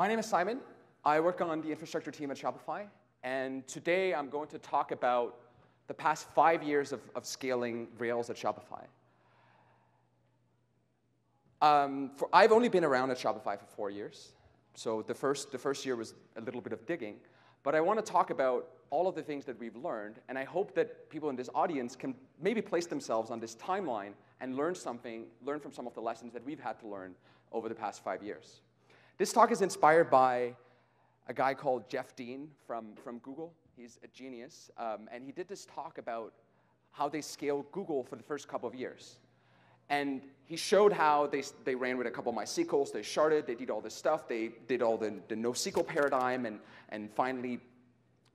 My name is Simon. I work on the infrastructure team at Shopify. And today I'm going to talk about the past five years of, of scaling Rails at Shopify. Um, for, I've only been around at Shopify for four years. So the first, the first year was a little bit of digging. But I want to talk about all of the things that we've learned, and I hope that people in this audience can maybe place themselves on this timeline and learn something, learn from some of the lessons that we've had to learn over the past five years. This talk is inspired by a guy called Jeff Dean from, from Google. He's a genius, um, and he did this talk about how they scaled Google for the first couple of years. And he showed how they, they ran with a couple of MySQLs, they sharded, they did all this stuff, they did all the, the NoSQL paradigm, and, and finally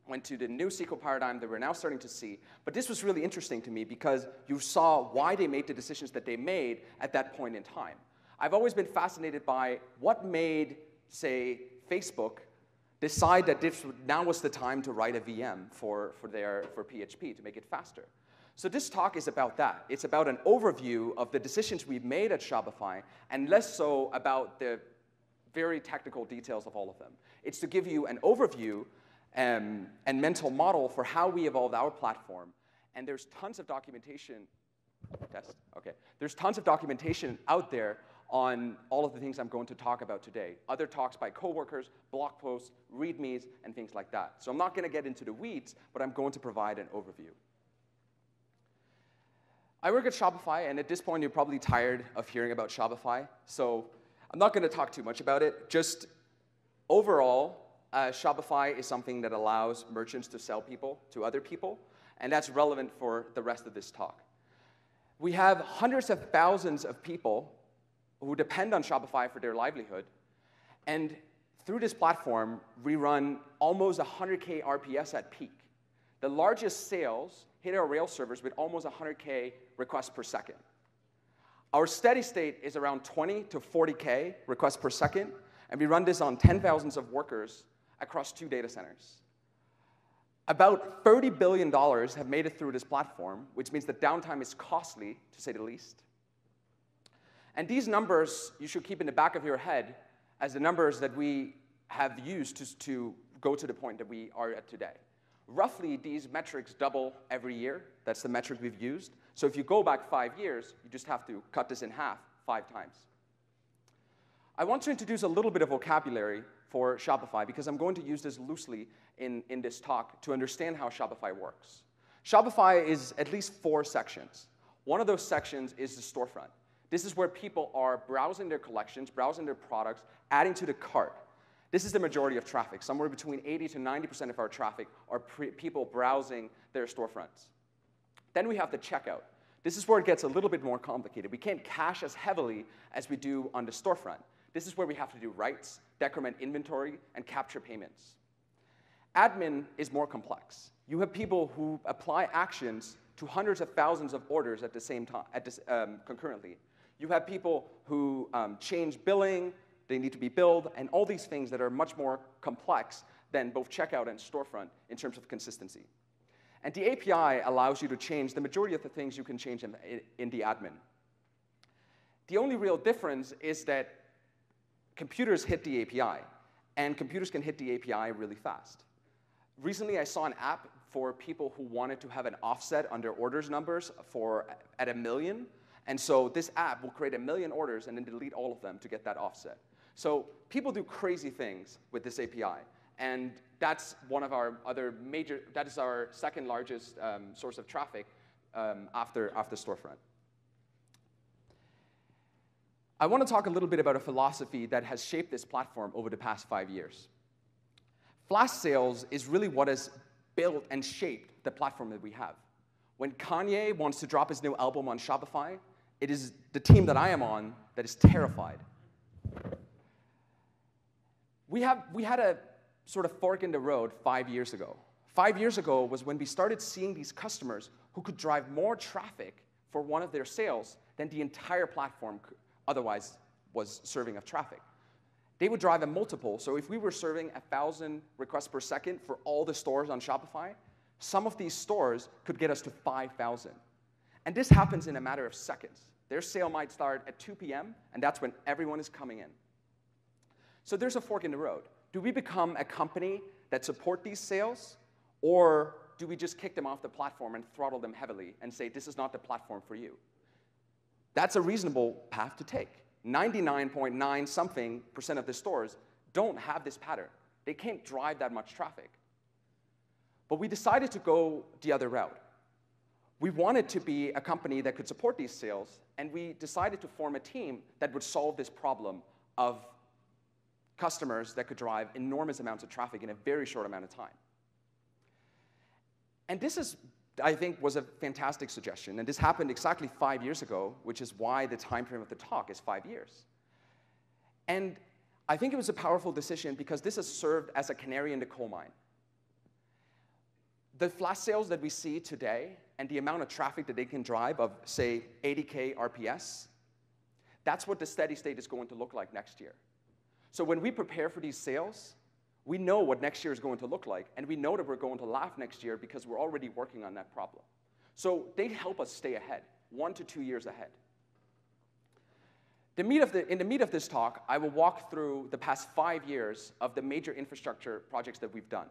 went to the new SQL paradigm that we're now starting to see. But this was really interesting to me because you saw why they made the decisions that they made at that point in time. I've always been fascinated by what made, say, Facebook decide that this now was the time to write a VM for, for, their, for PHP to make it faster. So this talk is about that. It's about an overview of the decisions we've made at Shopify, and less so about the very technical details of all of them. It's to give you an overview um, and mental model for how we evolved our platform. And there's tons of documentation. Test. Okay. There's tons of documentation out there on all of the things I'm going to talk about today. Other talks by coworkers, blog posts, readmes, and things like that. So I'm not going to get into the weeds, but I'm going to provide an overview. I work at Shopify, and at this point, you're probably tired of hearing about Shopify. So I'm not going to talk too much about it. Just overall, uh, Shopify is something that allows merchants to sell people to other people, and that's relevant for the rest of this talk. We have hundreds of thousands of people who depend on Shopify for their livelihood, and through this platform, we run almost 100K RPS at peak. The largest sales hit our Rails servers with almost 100K requests per second. Our steady state is around 20 to 40K requests per second, and we run this on 10 thousands of workers across two data centers. About $30 billion have made it through this platform, which means that downtime is costly, to say the least. And these numbers you should keep in the back of your head as the numbers that we have used to, to go to the point that we are at today. Roughly, these metrics double every year. That's the metric we've used. So if you go back five years, you just have to cut this in half five times. I want to introduce a little bit of vocabulary for Shopify because I'm going to use this loosely in, in this talk to understand how Shopify works. Shopify is at least four sections. One of those sections is the storefront. This is where people are browsing their collections, browsing their products, adding to the cart. This is the majority of traffic. Somewhere between 80 to 90% of our traffic are people browsing their storefronts. Then we have the checkout. This is where it gets a little bit more complicated. We can't cache as heavily as we do on the storefront. This is where we have to do writes, decrement inventory, and capture payments. Admin is more complex. You have people who apply actions to hundreds of thousands of orders at the same time, at this, um, concurrently. You have people who um, change billing, they need to be billed, and all these things that are much more complex than both checkout and storefront in terms of consistency. And the API allows you to change the majority of the things you can change in, in the admin. The only real difference is that computers hit the API, and computers can hit the API really fast. Recently, I saw an app for people who wanted to have an offset their orders numbers for at a million. And so this app will create a million orders and then delete all of them to get that offset. So people do crazy things with this API. And that's one of our other major, that is our second largest um, source of traffic um, after, after storefront. I want to talk a little bit about a philosophy that has shaped this platform over the past five years. Flash sales is really what has built and shaped the platform that we have. When Kanye wants to drop his new album on Shopify, it is the team that I am on that is terrified we, have, we had a sort of fork in the road five years ago. Five years ago was when we started seeing these customers who could drive more traffic for one of their sales than the entire platform otherwise was serving of traffic. They would drive a multiple. So if we were serving 1,000 requests per second for all the stores on Shopify, some of these stores could get us to 5,000. And this happens in a matter of seconds. Their sale might start at 2 p.m., and that's when everyone is coming in. So there's a fork in the road. Do we become a company that support these sales, or do we just kick them off the platform and throttle them heavily and say, this is not the platform for you? That's a reasonable path to take. 99.9 something percent of the stores don't have this pattern. They can't drive that much traffic. But we decided to go the other route. We wanted to be a company that could support these sales, and we decided to form a team that would solve this problem of customers that could drive enormous amounts of traffic in a very short amount of time. And this is, I think, was a fantastic suggestion. And this happened exactly five years ago, which is why the time frame of the talk is five years. And I think it was a powerful decision because this has served as a canary in the coal mine. The flash sales that we see today and the amount of traffic that they can drive of, say, 80K RPS, that's what the steady state is going to look like next year. So when we prepare for these sales, we know what next year is going to look like, and we know that we're going to laugh next year because we're already working on that problem. So they help us stay ahead, one to two years ahead. The the, in the meat of this talk, I will walk through the past five years of the major infrastructure projects that we've done.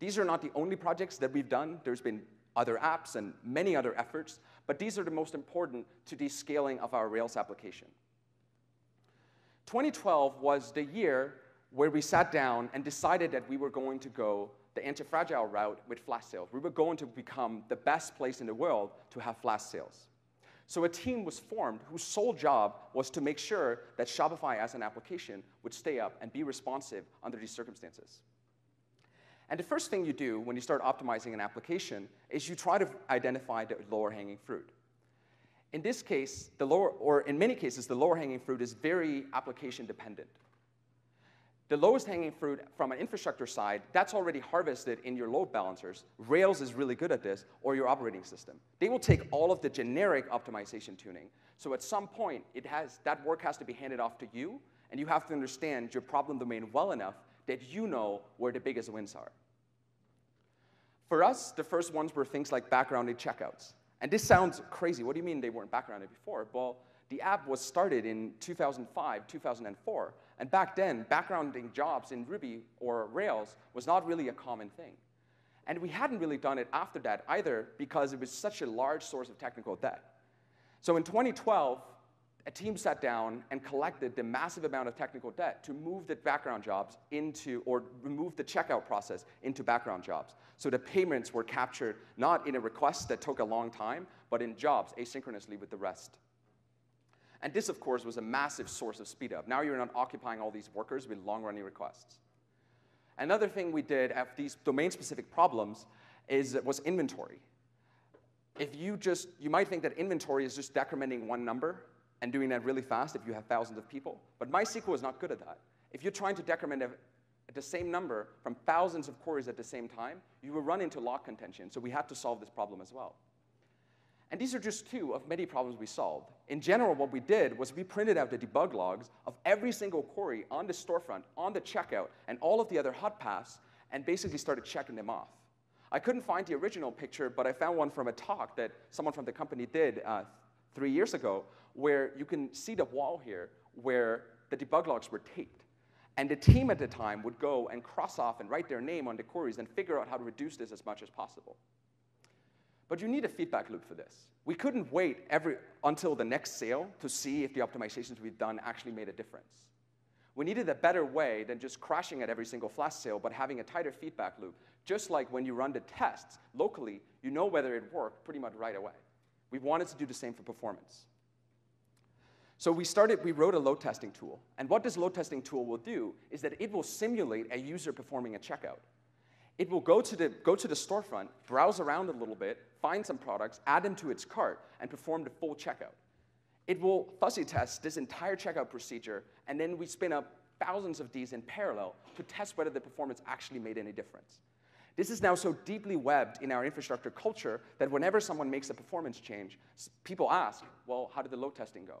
These are not the only projects that we've done. There's been other apps and many other efforts, but these are the most important to the scaling of our Rails application. 2012 was the year where we sat down and decided that we were going to go the anti-fragile route with flash sales. We were going to become the best place in the world to have flash sales. So a team was formed whose sole job was to make sure that Shopify as an application would stay up and be responsive under these circumstances. And the first thing you do when you start optimizing an application is you try to identify the lower hanging fruit. In this case, the lower, or in many cases, the lower hanging fruit is very application dependent. The lowest hanging fruit from an infrastructure side, that's already harvested in your load balancers. Rails is really good at this, or your operating system. They will take all of the generic optimization tuning. So at some point, it has, that work has to be handed off to you, and you have to understand your problem domain well enough that you know where the biggest wins are. For us, the first ones were things like backgrounded checkouts. And this sounds crazy. What do you mean they weren't backgrounded before? Well, the app was started in 2005, 2004, and back then, backgrounding jobs in Ruby or Rails was not really a common thing. And we hadn't really done it after that either because it was such a large source of technical debt. So in 2012, a team sat down and collected the massive amount of technical debt to move the background jobs into, or remove the checkout process into background jobs. So the payments were captured not in a request that took a long time, but in jobs asynchronously with the rest. And this, of course, was a massive source of speed up. Now you're not occupying all these workers with long-running requests. Another thing we did at these domain-specific problems is was inventory. If you just, you might think that inventory is just decrementing one number and doing that really fast if you have thousands of people, but MySQL is not good at that. If you're trying to decrement the same number from thousands of queries at the same time, you will run into lock contention, so we had to solve this problem as well. And these are just two of many problems we solved. In general, what we did was we printed out the debug logs of every single query on the storefront, on the checkout, and all of the other hot paths, and basically started checking them off. I couldn't find the original picture, but I found one from a talk that someone from the company did uh, three years ago, where you can see the wall here where the debug logs were taped. And the team at the time would go and cross off and write their name on the queries and figure out how to reduce this as much as possible. But you need a feedback loop for this. We couldn't wait every, until the next sale to see if the optimizations we've done actually made a difference. We needed a better way than just crashing at every single flash sale, but having a tighter feedback loop. Just like when you run the tests locally, you know whether it worked pretty much right away. We wanted to do the same for performance. So we started, we wrote a load testing tool. And what this load testing tool will do is that it will simulate a user performing a checkout. It will go to, the, go to the storefront, browse around a little bit, find some products, add them to its cart, and perform the full checkout. It will fuzzy test this entire checkout procedure, and then we spin up thousands of these in parallel to test whether the performance actually made any difference. This is now so deeply webbed in our infrastructure culture that whenever someone makes a performance change, people ask, well, how did the load testing go?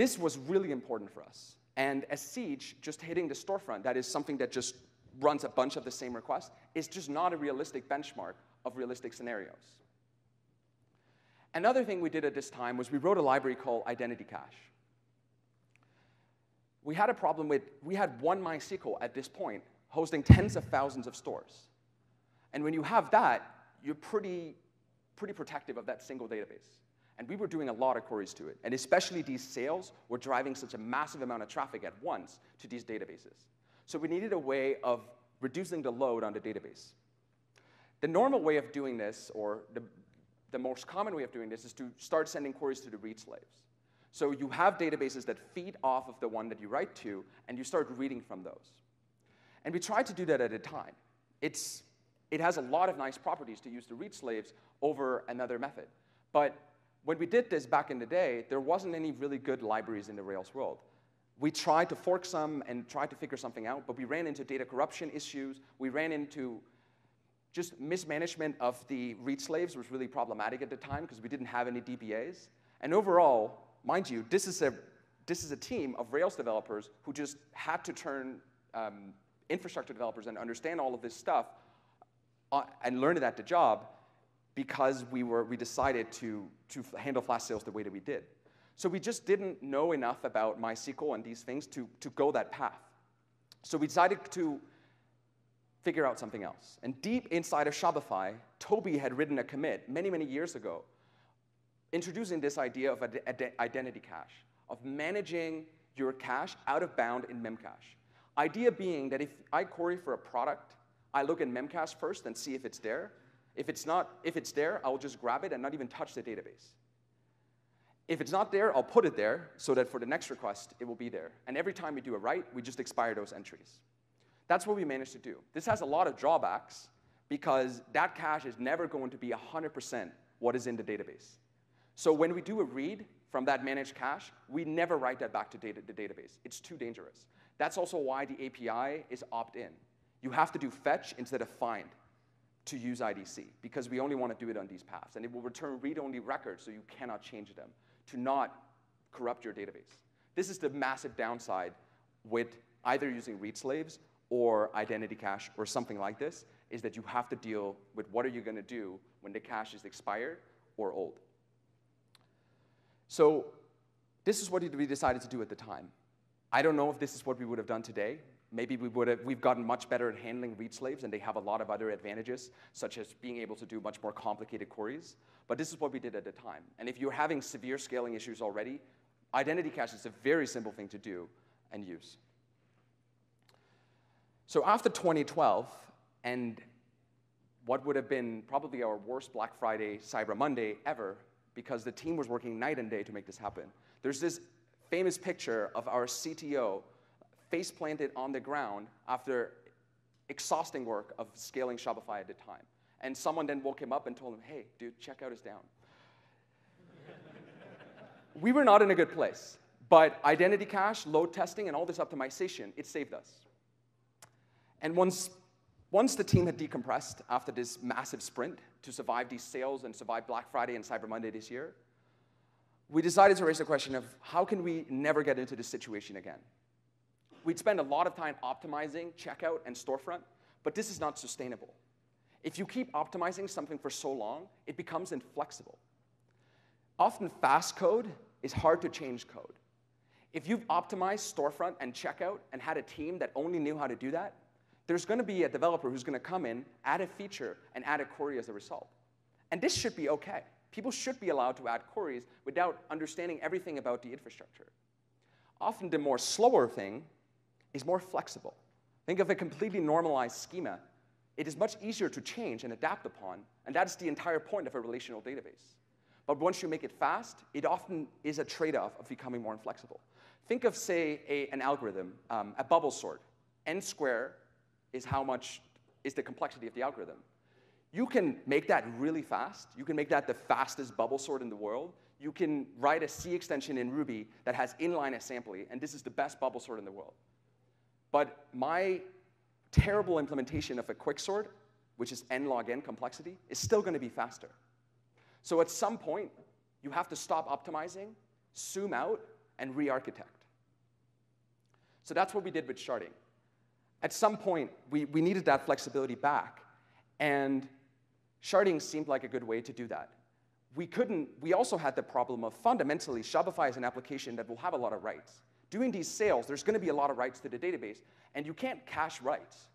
This was really important for us. And as Siege, just hitting the storefront, that is something that just runs a bunch of the same requests, is just not a realistic benchmark of realistic scenarios. Another thing we did at this time was we wrote a library called Identity Cache. we had a problem with, we had one MySQL at this point hosting tens of thousands of stores. And when you have that, you're pretty, pretty protective of that single database. And we were doing a lot of queries to it. And especially these sales were driving such a massive amount of traffic at once to these databases. So we needed a way of reducing the load on the database. The normal way of doing this, or the, the most common way of doing this, is to start sending queries to the read slaves. So you have databases that feed off of the one that you write to, and you start reading from those. And we tried to do that at a time. It's, it has a lot of nice properties to use the read slaves over another method. But when we did this back in the day, there wasn't any really good libraries in the Rails world. We tried to fork some and tried to figure something out, but we ran into data corruption issues. We ran into just mismanagement of the read slaves was really problematic at the time because we didn't have any DBAs. And overall, mind you, this is a, this is a team of Rails developers who just had to turn um, infrastructure developers and understand all of this stuff uh, and learn it at the job because we, were, we decided to, to handle flash sales the way that we did. So we just didn't know enough about MySQL and these things to, to go that path. So we decided to figure out something else. And deep inside of Shopify, Tobi had written a commit many, many years ago introducing this idea of identity cache, of managing your cache out of bound in Memcache. Idea being that if I query for a product, I look in Memcache first and see if it's there. If it's not, if it's there, I'll just grab it and not even touch the database. If it's not there, I'll put it there so that for the next request, it will be there. And every time we do a write, we just expire those entries. That's what we managed to do. This has a lot of drawbacks because that cache is never going to be 100% what is in the database. So when we do a read from that managed cache, we never write that back to data, the database. It's too dangerous. That's also why the API is opt-in. You have to do fetch instead of find to use IDC because we only want to do it on these paths. And it will return read-only records so you cannot change them to not corrupt your database. This is the massive downside with either using read slaves or identity cache or something like this, is that you have to deal with what are you going to do when the cache is expired or old. So this is what we decided to do at the time. I don't know if this is what we would have done today. Maybe we would have, we've gotten much better at handling read slaves, and they have a lot of other advantages, such as being able to do much more complicated queries. But this is what we did at the time. And if you're having severe scaling issues already, identity cache is a very simple thing to do and use. So after 2012, and what would have been probably our worst Black Friday, Cyber Monday ever, because the team was working night and day to make this happen. There's this famous picture of our CTO face planted on the ground after exhausting work of scaling Shopify at the time. And someone then woke him up and told him, hey, dude, checkout is down. we were not in a good place, but identity cache, load testing, and all this optimization, it saved us. And once, once the team had decompressed after this massive sprint, to survive these sales and survive Black Friday and Cyber Monday this year, we decided to raise the question of how can we never get into this situation again? We'd spend a lot of time optimizing checkout and storefront, but this is not sustainable. If you keep optimizing something for so long, it becomes inflexible. Often fast code is hard to change code. If you've optimized storefront and checkout and had a team that only knew how to do that, there's going to be a developer who's going to come in, add a feature, and add a query as a result. And this should be okay. People should be allowed to add queries without understanding everything about the infrastructure. Often the more slower thing is more flexible. Think of a completely normalized schema. It is much easier to change and adapt upon, and that is the entire point of a relational database. But once you make it fast, it often is a trade-off of becoming more inflexible. Think of, say, a, an algorithm, um, a bubble sort. n square is how much is the complexity of the algorithm. You can make that really fast. You can make that the fastest bubble sort in the world. You can write a C extension in Ruby that has inline assembly, and this is the best bubble sort in the world. But my terrible implementation of a quicksort, which is n log n complexity, is still going to be faster. So at some point, you have to stop optimizing, zoom out, and re-architect. So that's what we did with sharding at some point, we, we needed that flexibility back. And sharding seemed like a good way to do that. We couldn't, we also had the problem of fundamentally, Shopify is an application that will have a lot of writes. Doing these sales, there's going to be a lot of writes to the database, and you can't cache writes.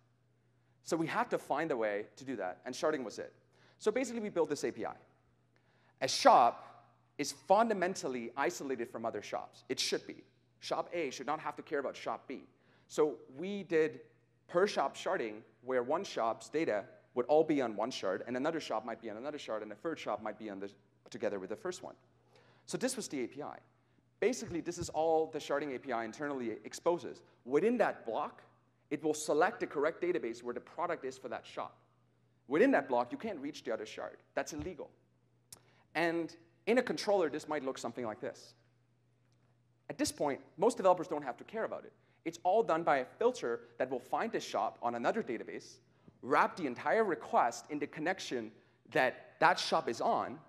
So we had to find a way to do that, and sharding was it. So basically, we built this API. A shop is fundamentally isolated from other shops. It should be. Shop A should not have to care about shop B. So we did per shop sharding, where one shop's data would all be on one shard, and another shop might be on another shard, and a third shop might be on the, together with the first one. So this was the API. Basically, this is all the sharding API internally exposes. Within that block, it will select the correct database where the product is for that shop. Within that block, you can't reach the other shard. That's illegal. And in a controller, this might look something like this. At this point, most developers don't have to care about it. It's all done by a filter that will find a shop on another database, wrap the entire request in the connection that that shop is on,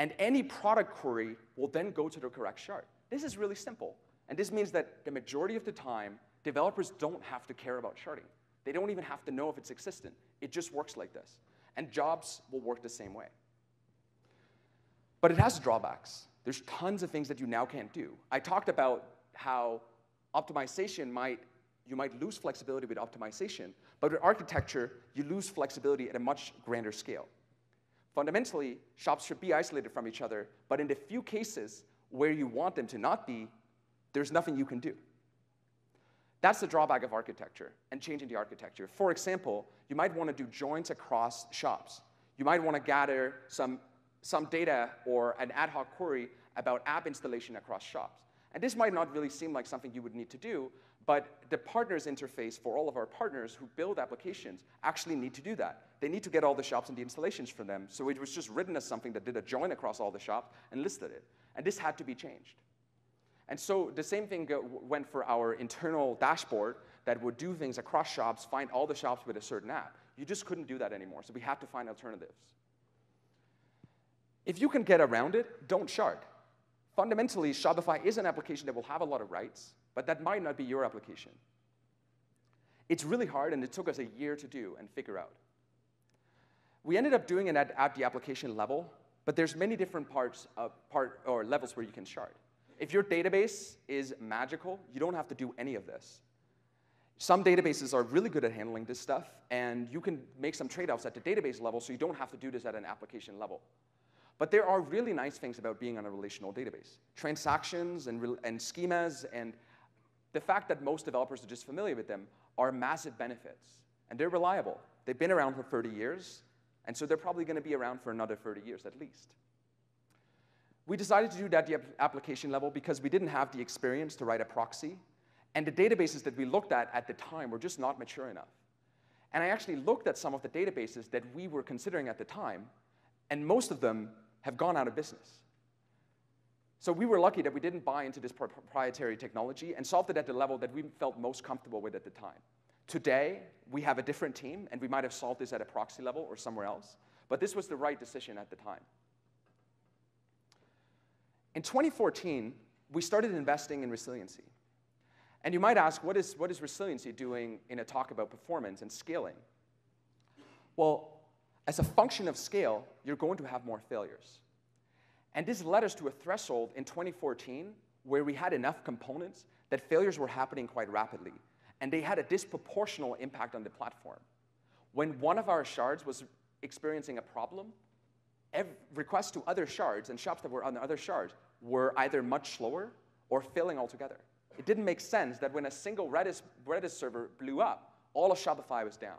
and any product query will then go to the correct shard. This is really simple. And this means that the majority of the time, developers don't have to care about sharding. They don't even have to know if it's existent. It just works like this. And jobs will work the same way. But it has drawbacks. There's tons of things that you now can't do. I talked about how optimization might, you might lose flexibility with optimization, but with architecture, you lose flexibility at a much grander scale. Fundamentally, shops should be isolated from each other, but in the few cases where you want them to not be, there's nothing you can do. That's the drawback of architecture and changing the architecture. For example, you might want to do joins across shops. You might want to gather some, some data or an ad hoc query about app installation across shops. And this might not really seem like something you would need to do, but the partners interface for all of our partners who build applications actually need to do that. They need to get all the shops and the installations for them. So it was just written as something that did a join across all the shops and listed it. And this had to be changed. And so the same thing went for our internal dashboard that would do things across shops, find all the shops with a certain app. You just couldn't do that anymore, so we had to find alternatives. If you can get around it, don't shard. Fundamentally, Shopify is an application that will have a lot of writes, but that might not be your application. It's really hard, and it took us a year to do and figure out. We ended up doing it at, the application level, but there's many different parts, of part, or levels where you can shard. If your database is magical, you don't have to do any of this. Some databases are really good at handling this stuff, and you can make some trade-offs at the database level so you don't have to do this at an application level. But there are really nice things about being on a relational database. Transactions and, and schemas and the fact that most developers are just familiar with them are massive benefits. And they're reliable. They've been around for 30 years, and so they're probably going to be around for another 30 years at least. We decided to do that at the application level because we didn't have the experience to write a proxy, and the databases that we looked at at the time were just not mature enough. And I actually looked at some of the databases that we were considering at the time, and most of them have gone out of business. So we were lucky that we didn't buy into this proprietary technology and solved it at the level that we felt most comfortable with at the time. Today, we have a different team, and we might have solved this at a proxy level or somewhere else, but this was the right decision at the time. In 2014, we started investing in resiliency. And you might ask, what is, what is resiliency doing in a talk about performance and scaling? Well, as a function of scale, you're going to have more failures. And this led us to a threshold in 2014 where we had enough components that failures were happening quite rapidly, and they had a disproportional impact on the platform. When one of our shards was experiencing a problem, requests to other shards and shops that were on the other shards were either much slower or failing altogether. It didn't make sense that when a single Redis, Redis server blew up, all of Shopify was down.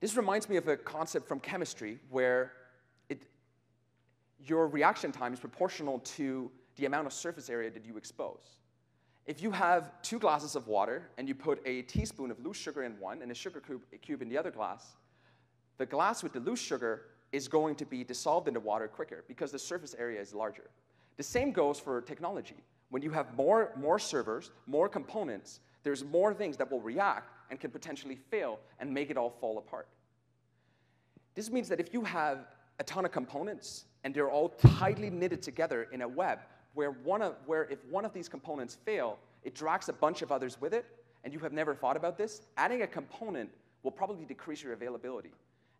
This reminds me of a concept from chemistry where your reaction time is proportional to the amount of surface area that you expose. If you have two glasses of water and you put a teaspoon of loose sugar in one and a sugar cube, a cube in the other glass, the glass with the loose sugar is going to be dissolved in the water quicker because the surface area is larger. The same goes for technology. When you have more, more servers, more components, there's more things that will react and can potentially fail and make it all fall apart. This means that if you have a ton of components and they're all tightly knitted together in a web, where, one of, where if one of these components fail, it drags a bunch of others with it, and you have never thought about this, adding a component will probably decrease your availability.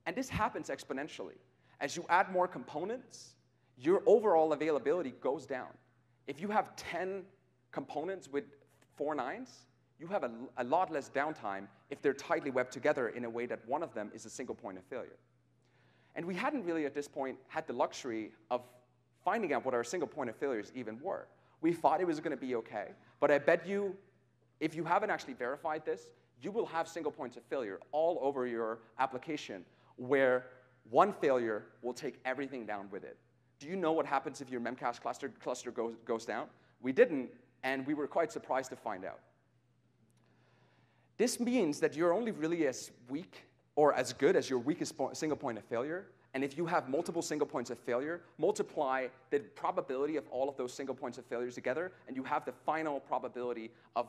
And this happens exponentially. As you add more components, your overall availability goes down. if you have 10 components with four nines, you have a, a lot less downtime if they're tightly webbed together in a way that one of them is a single point of failure. And we hadn't really at this point had the luxury of finding out what our single point of failures even were. We thought it was going to be okay, but I bet you, if you haven't actually verified this, you will have single points of failure all over your application where one failure will take everything down with it. Do you know what happens if your Memcache cluster, cluster goes, goes down? We didn't, and we were quite surprised to find out. This means that you're only really as weak or as good as your weakest single point of failure. And if you have multiple single points of failure, multiply the probability of all of those single points of failures together, and you have the final probability of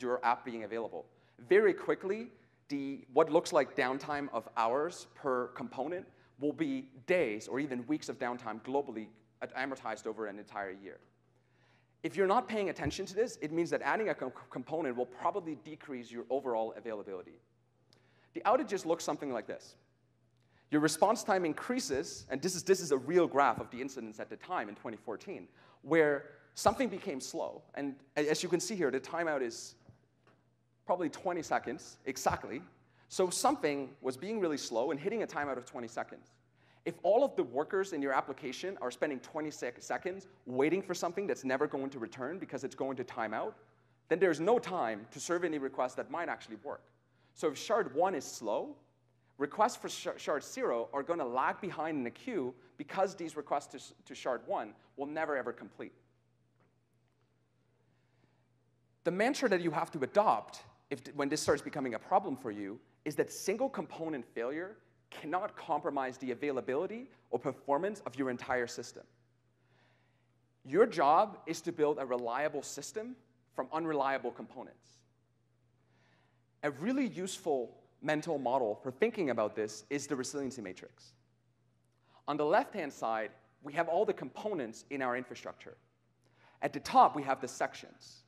your app being available. Very quickly, the, what looks like downtime of hours per component will be days or even weeks of downtime globally amortized over an entire year. If you're not paying attention to this, it means that adding a co component will probably decrease your overall availability. The outages look something like this. Your response time increases, and this is, this is a real graph of the incidents at the time in 2014, where something became slow. And as you can see here, the timeout is probably 20 seconds exactly. So something was being really slow and hitting a timeout of 20 seconds. If all of the workers in your application are spending 20 sec seconds waiting for something that's never going to return because it's going to timeout, then there's no time to serve any requests that might actually work. So if shard 1 is slow, requests for shard 0 are going to lag behind in the queue because these requests to, to shard 1 will never ever complete. The mantra that you have to adopt if, when this starts becoming a problem for you is that single component failure cannot compromise the availability or performance of your entire system. Your job is to build a reliable system from unreliable components. A really useful mental model for thinking about this is the resiliency matrix. On the left-hand side, we have all the components in our infrastructure. At the top, we have the sections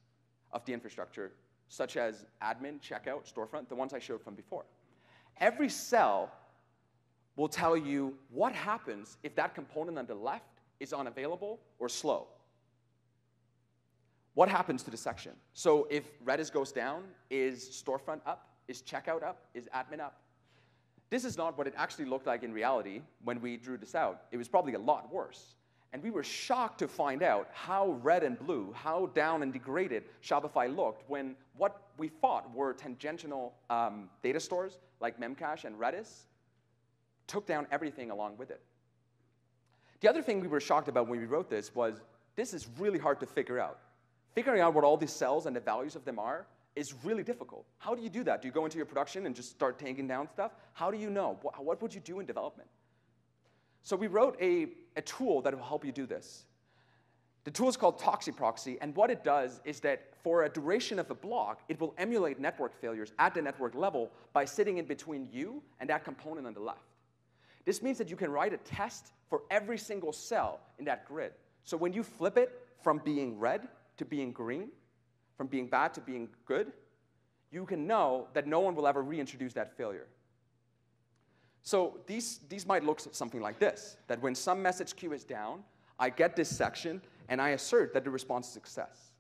of the infrastructure, such as admin, checkout, storefront, the ones I showed from before. Every cell will tell you what happens if that component on the left is unavailable or slow. What happens to the section? So if Redis goes down, is storefront up? Is checkout up? Is admin up? This is not what it actually looked like in reality when we drew this out. It was probably a lot worse. And we were shocked to find out how red and blue, how down and degraded Shopify looked when what we thought were tangential um, data stores like Memcache and Redis took down everything along with it. The other thing we were shocked about when we wrote this was this is really hard to figure out. Figuring out what all these cells and the values of them are is really difficult. How do you do that? Do you go into your production and just start taking down stuff? How do you know? What would you do in development? So we wrote a, a tool that will help you do this. The tool is called ToxiProxy, and what it does is that for a duration of a block, it will emulate network failures at the network level by sitting in between you and that component on the left. This means that you can write a test for every single cell in that grid. So when you flip it from being red to being green, from being bad to being good, you can know that no one will ever reintroduce that failure. So these, these might look something like this, that when some message queue is down, I get this section, and I assert that the response is success.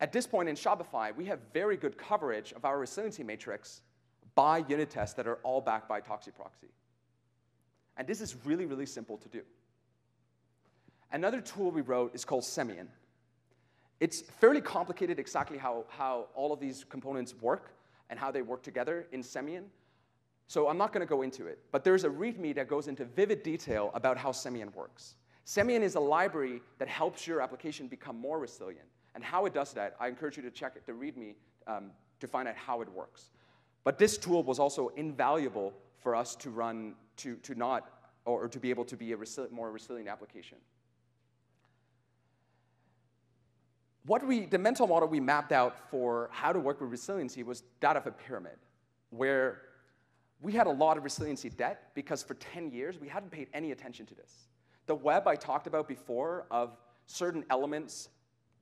At this point in Shopify, we have very good coverage of our resiliency matrix by unit tests that are all backed by ToxiProxy. And this is really, really simple to do. Another tool we wrote is called Semian. It's fairly complicated exactly how, how all of these components work and how they work together in Semian. So I'm not going to go into it. But there's a README that goes into vivid detail about how Semian works. Semian is a library that helps your application become more resilient. And how it does that, I encourage you to check the README um, to find out how it works. But this tool was also invaluable for us to run, to, to not, or to be able to be a resi more resilient application. What we, the mental model we mapped out for how to work with resiliency was that of a pyramid, where we had a lot of resiliency debt because for 10 years we hadn't paid any attention to this. The web I talked about before of certain elements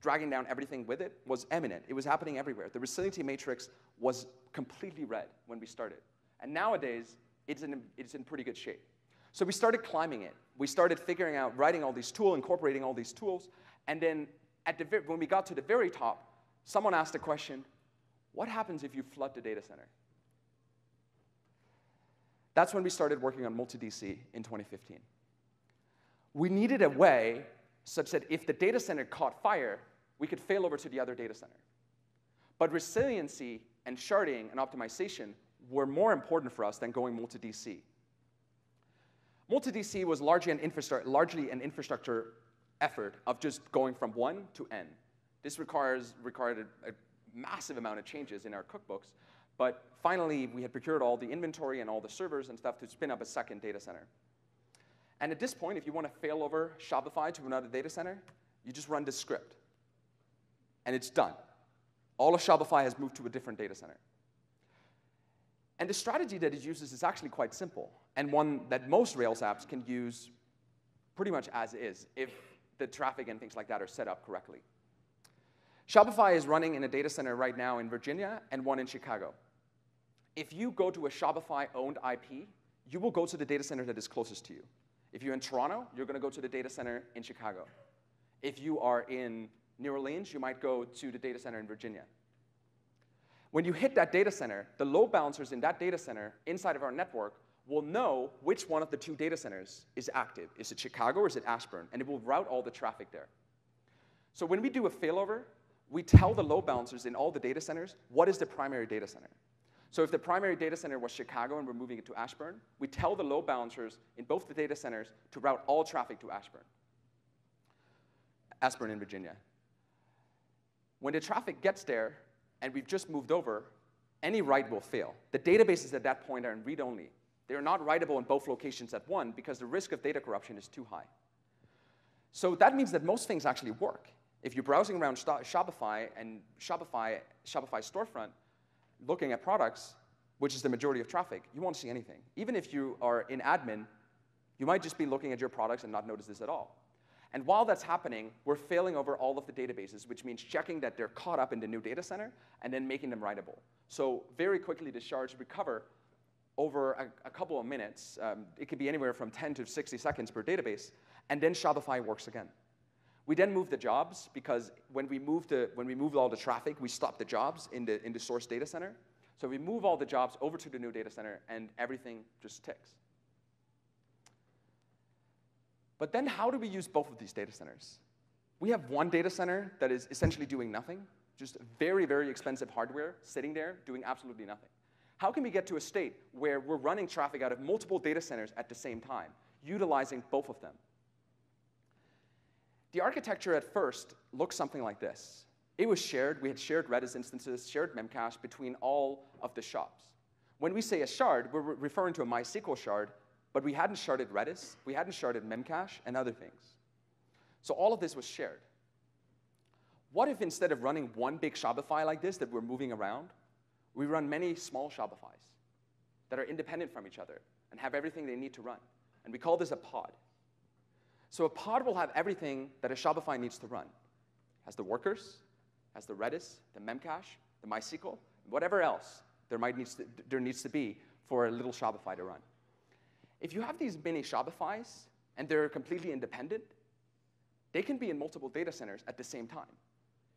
dragging down everything with it was eminent. It was happening everywhere. The resiliency matrix was completely red when we started. And nowadays, it's in, it's in pretty good shape. So we started climbing it. We started figuring out, writing all these tools, incorporating all these tools, And then at the, when we got to the very top, someone asked the question, what happens if you flood the data center? That's when we started working on multi-DC in 2015. We needed a way such that if the data center caught fire, we could fail over to the other data center. But resiliency and sharding and optimization were more important for us than going multi-DC. Multi-DC was largely an, largely an infrastructure effort of just going from one to n. This requires, required a, a massive amount of changes in our cookbooks, but finally we had procured all the inventory and all the servers and stuff to spin up a second data center. And at this point, if you want to fail over Shopify to another data center, you just run this script. And it's done. All of Shopify has moved to a different data center. And the strategy that it uses is actually quite simple, and one that most Rails apps can use pretty much as is if the traffic and things like that are set up correctly. Shopify is running in a data center right now in Virginia and one in Chicago. If you go to a Shopify-owned IP, you will go to the data center that is closest to you. If you're in Toronto, you're going to go to the data center in Chicago. If you are in New Orleans, you might go to the data center in Virginia. When you hit that data center, the load balancers in that data center inside of our network will know which one of the two data centers is active. Is it Chicago or is it Ashburn? And it will route all the traffic there. So when we do a failover, we tell the load balancers in all the data centers what is the primary data center. So if the primary data center was Chicago and we're moving it to Ashburn, we tell the load balancers in both the data centers to route all traffic to Ashburn. Ashburn in Virginia. When the traffic gets there, and we've just moved over, any write will fail. The databases at that point are in read-only. They're not writable in both locations at one because the risk of data corruption is too high. So that means that most things actually work. If you're browsing around Shopify and Shopify, Shopify storefront, looking at products, which is the majority of traffic, you won't see anything. Even if you are in admin, you might just be looking at your products and not notice this at all. And while that's happening, we're failing over all of the databases, which means checking that they're caught up in the new data center and then making them writable. So very quickly, the shards recover over a, a couple of minutes. Um, it could be anywhere from 10 to 60 seconds per database, and then Shopify works again. We then move the jobs because when we moved, the, when we moved all the traffic, we stopped the jobs in the, in the source data center. So we move all the jobs over to the new data center, and everything just ticks. But then how do we use both of these data centers? We have one data center that is essentially doing nothing, just very, very expensive hardware sitting there doing absolutely nothing. How can we get to a state where we're running traffic out of multiple data centers at the same time, utilizing both of them? The architecture at first looked something like this. It was shared. We had shared Redis instances, shared Memcache between all of the shops. When we say a shard, we're referring to a MySQL shard but we hadn't sharded Redis, we hadn't sharded Memcache, and other things. So all of this was shared. What if instead of running one big Shopify like this that we're moving around, we run many small Shopifys that are independent from each other and have everything they need to run? And we call this a pod. So a pod will have everything that a Shopify needs to run. Has the workers, has the Redis, the Memcache, the MySQL, whatever else there, might needs to, there needs to be for a little Shopify to run. If you have these mini Shopifys and they're completely independent, they can be in multiple data centers at the same time.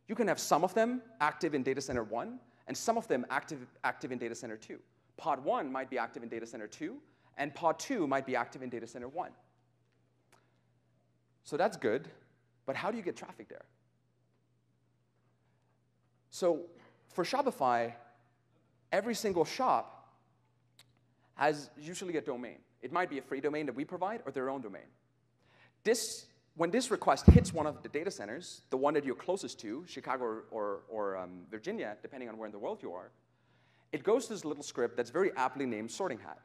You can have some of them active in data center one and some of them active, active in data center two. Pod one might be active in data center two, and pod two might be active in data center one. So that's good, but how do you get traffic there? So for Shopify, every single shop has usually a domain. It might be a free domain that we provide or their own domain. This, when this request hits one of the data centers, the one that you're closest to, Chicago or, or, um, Virginia, depending on where in the world you are, it goes to this little script that's very aptly named Sorting Hat.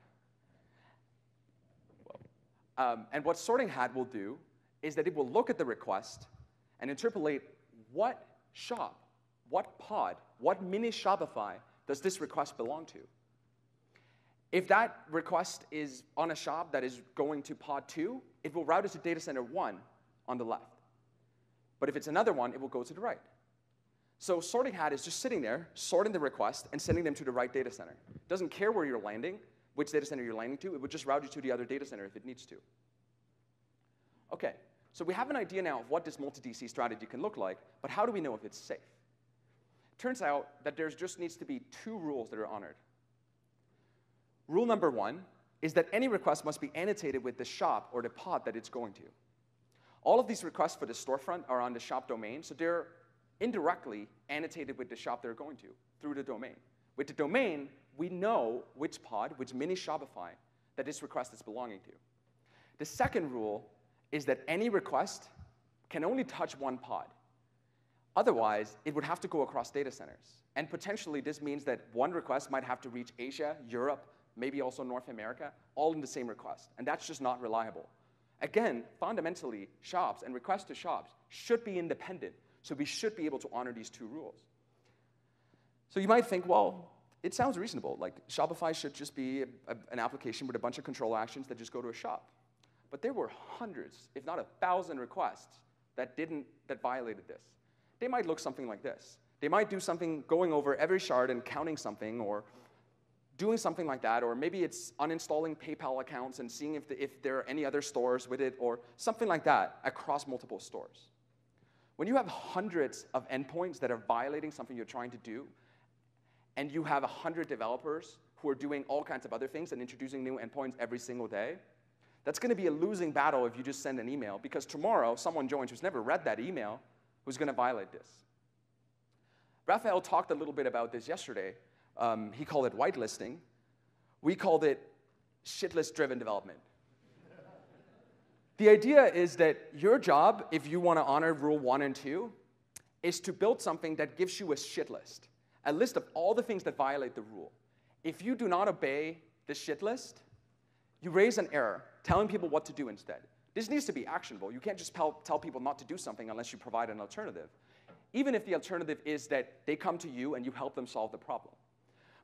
Um, and what Sorting Hat will do is that it will look at the request and interpolate what shop, what pod, what mini Shopify does this request belong to. If that request is on a shop that is going to pod 2, it will route it to data center 1 on the left. But if it's another one, it will go to the right. So Sorting Hat is just sitting there, sorting the request, and sending them to the right data center. It doesn't care where you're landing, which data center you're landing to. It would just route you to the other data center if it needs to. OK, So we have an idea now of what this multi-DC strategy can look like, but how do we know if it's safe? Turns out that there just needs to be two rules that are honored. Rule number one is that any request must be annotated with the shop or the pod that it's going to. All of these requests for the storefront are on the shop domain, so they're indirectly annotated with the shop they're going to through the domain. With the domain, we know which pod, which mini Shopify that this request is belonging to. The second rule is that any request can only touch one pod. Otherwise, it would have to go across data centers. And potentially, this means that one request might have to reach Asia, Europe, maybe also North America, all in the same request. And that's just not reliable. Again, fundamentally, shops and requests to shops should be independent. So we should be able to honor these two rules. So you might think, well, it sounds reasonable. Like Shopify should just be a, a, an application with a bunch of control actions that just go to a shop. But there were hundreds, if not a thousand requests that didn't, that violated this. They might look something like this. They might do something going over every shard and counting something or doing something like that, or maybe it's uninstalling PayPal accounts and seeing if, the, if there are any other stores with it, or something like that across multiple stores. When you have hundreds of endpoints that are violating something you're trying to do, and you have 100 developers who are doing all kinds of other things and introducing new endpoints every single day, that's going to be a losing battle if you just send an email, because tomorrow someone joins who's never read that email who's going to violate this. Rafael talked a little bit about this yesterday, um, he called it whitelisting. We called it shitlist driven development. the idea is that your job, if you want to honor rule one and two, is to build something that gives you a shit list, a list of all the things that violate the rule. If you do not obey the shit list, you raise an error telling people what to do instead. This needs to be actionable. You can't just tell, tell people not to do something unless you provide an alternative, even if the alternative is that they come to you and you help them solve the problem.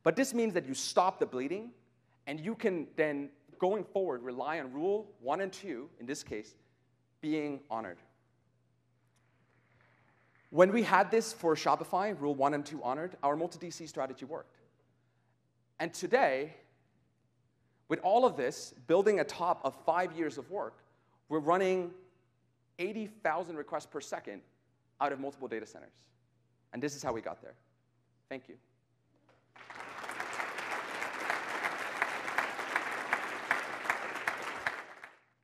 But this means that you stop the bleeding, and you can then, going forward, rely on rule one and two, in this case, being honored. When we had this for Shopify, rule one and two honored, our multi-DC strategy worked. And today, with all of this, building a top of five years of work, we're running 80,000 requests per second out of multiple data centers. And this is how we got there. Thank you.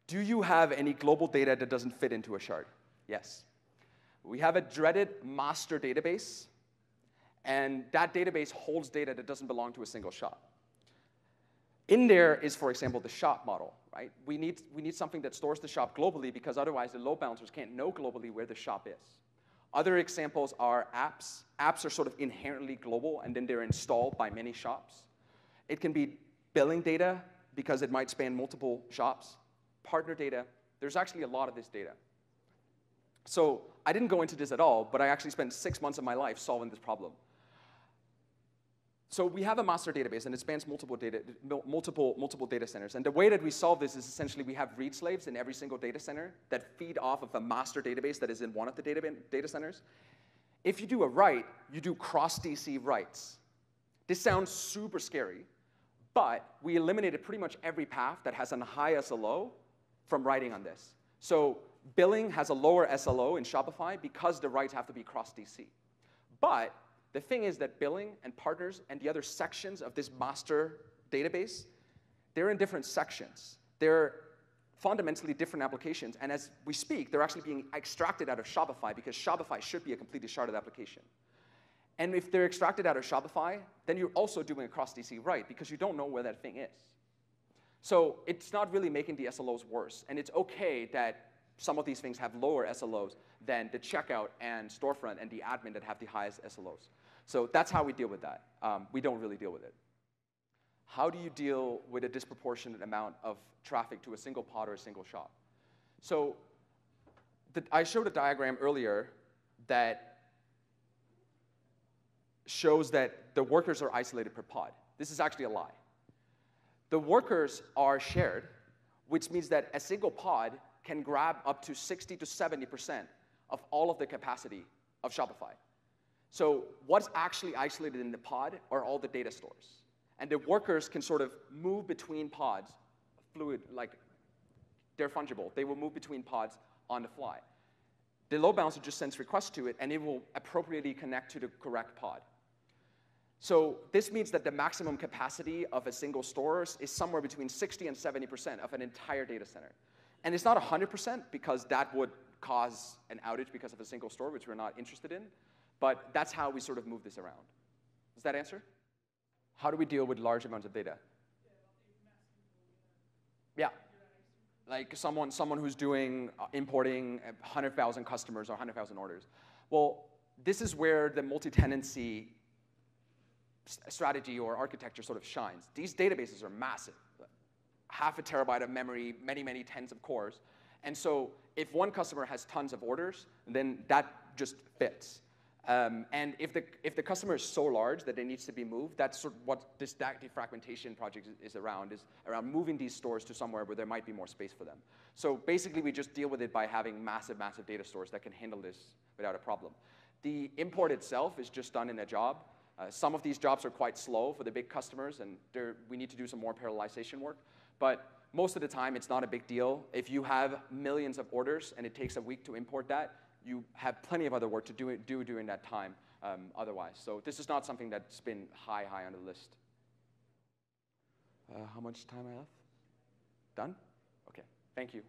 Do you have any global data that doesn't fit into a shard? Yes. We have a dreaded master database, and that database holds data that doesn't belong to a single shop. In there is, for example, the shop model, right? We need, we need something that stores the shop globally because otherwise the load balancers can't know globally where the shop is. Other examples are apps. Apps are sort of inherently global, and then they're installed by many shops. It can be billing data because it might span multiple shops partner data. There's actually a lot of this data. So I didn't go into this at all, but I actually spent six months of my life solving this problem. So we have a master database, and it spans multiple data, multiple, multiple data centers. And the way that we solve this is essentially we have read slaves in every single data center that feed off of a master database that is in one of the data, data centers. If you do a write, you do cross-DC writes. This sounds super scary, but we eliminated pretty much every path that has a high SLO from writing on this. So billing has a lower SLO in Shopify because the writes have to be cross DC. But the thing is that billing and partners and the other sections of this master database, they're in different sections. They're fundamentally different applications. And as we speak, they're actually being extracted out of Shopify because Shopify should be a completely sharded application. And if they're extracted out of Shopify, then you're also doing a cross DC write because you don't know where that thing is. So it's not really making the SLOs worse. And it's okay that some of these things have lower SLOs than the checkout and storefront and the admin that have the highest SLOs. So that's how we deal with that. Um, we don't really deal with it. How do you deal with a disproportionate amount of traffic to a single pod or a single shop? So the, I showed a diagram earlier that shows that the workers are isolated per pod. This is actually a lie. The workers are shared, which means that a single pod can grab up to 60 to 70% of all of the capacity of Shopify. So what's actually isolated in the pod are all the data stores. And the workers can sort of move between pods, fluid, like they're fungible. They will move between pods on the fly. The load balancer just sends requests to it, and it will appropriately connect to the correct pod. So this means that the maximum capacity of a single store is somewhere between 60 and 70% of an entire data center. And it's not 100% because that would cause an outage because of a single store, which we're not interested in. But that's how we sort of move this around. Does that answer? How do we deal with large amounts of data? Yeah. Like someone, someone who's doing uh, importing 100,000 customers or 100,000 orders. Well, this is where the multi-tenancy strategy or architecture sort of shines. These databases are massive, half a terabyte of memory, many, many tens of cores. And so if one customer has tons of orders, then that just fits. Um, and if the, if the customer is so large that it needs to be moved, that's sort of what this defragmentation project is, is around, is around moving these stores to somewhere where there might be more space for them. So basically, we just deal with it by having massive, massive data stores that can handle this without a problem. The import itself is just done in a job. Uh, some of these jobs are quite slow for the big customers, and we need to do some more parallelization work. But most of the time, it's not a big deal. If you have millions of orders and it takes a week to import that, you have plenty of other work to do, do during that time um, otherwise. So this is not something that's been high, high on the list. Uh, how much time I have? Done? Okay, thank you.